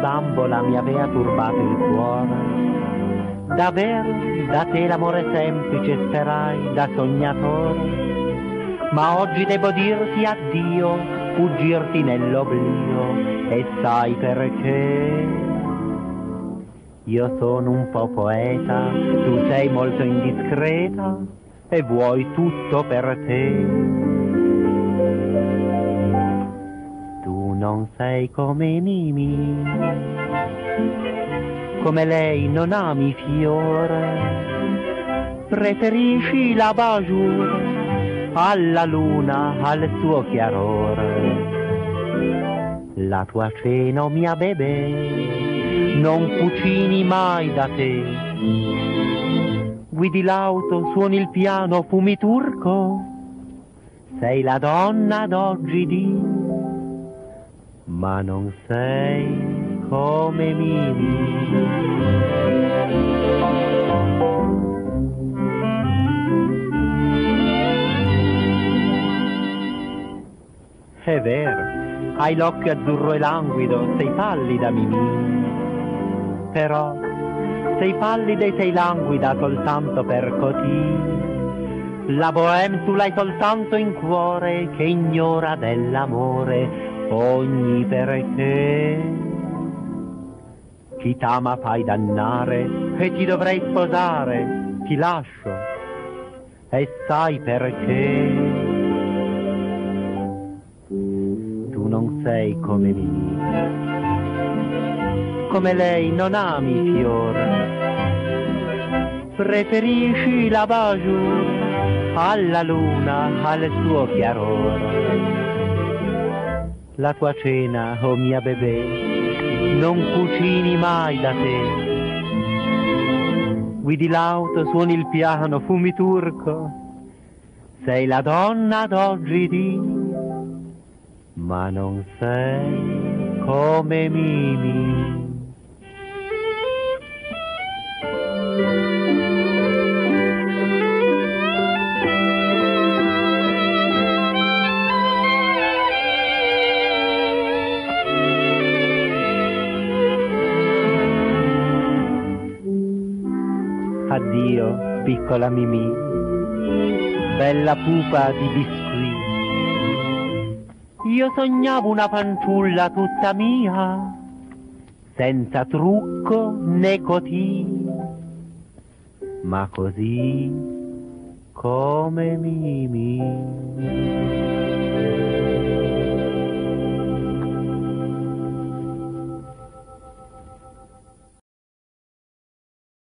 bambola mi aveva turbato il cuore. Davvero da te l'amore semplice sperai da sognatore. Ma oggi devo dirti addio, fuggirti nell'oblio e sai perché? Io sono un po' poeta, tu sei molto indiscreta e vuoi tutto per te. Non sei come Mimi, come lei non ami fiore, preferisci la bajour alla luna, al suo chiarore. La tua cena, mia bebè, non cucini mai da te. Guidi l'auto, suoni il piano, fumi turco. Sei la donna d'oggi di, ma non sei come Mimi. È vero, hai l'occhio azzurro e languido, sei pallida Mimì. Però sei pallida e sei languida soltanto per così. La bohème tu l'hai soltanto in cuore che ignora dell'amore ogni perché. Chi t'ama fai dannare e ti dovrei sposare, ti lascio. E sai perché? non sei come Mimì. Come lei non ami fiore, preferisci la bajour alla luna, al suo chiarore. La tua cena, o oh mia bebè, non cucini mai da te. Guidi l'auto, suoni il piano, fumi turco, sei la donna d'oggi di ma non sei come Mimi. Addio, piccola Mimì, bella pupa di biscuit. Io sognavo una fanciulla tutta mia, senza trucco né cotì, ma così come Mimi.